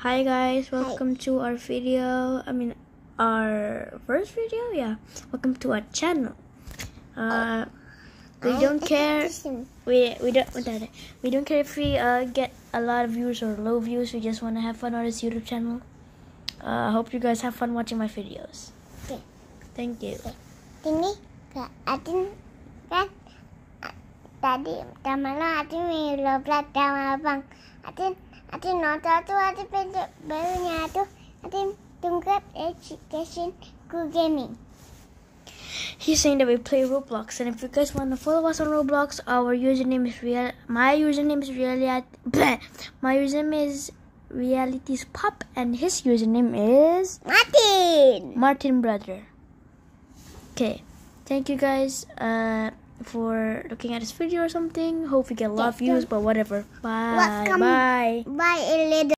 Hi guys, welcome to our video. I mean, our first video. Yeah, welcome to our channel. Uh, we don't care. We we don't we don't care if we uh, get a lot of views or low views. We just want to have fun on this YouTube channel. Uh, I hope you guys have fun watching my videos. Okay. Thank you. Ini Kak Adin kan tadi pertama Adin milo sama abang. Adin Adin nonton tuh Adin barunya tuh Adin tunggu education ku gaming. He's saying that we play Roblox, and if you guys want to follow us on Roblox, our username is real. My username is reality. My username is realities pop, and his username is Martin. Martin brother. Okay, thank you guys uh, for looking at this video or something. Hope we get a lot of views, but whatever. Bye. Bye. Bye, little.